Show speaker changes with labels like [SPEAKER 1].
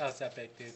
[SPEAKER 1] How's that big, dude?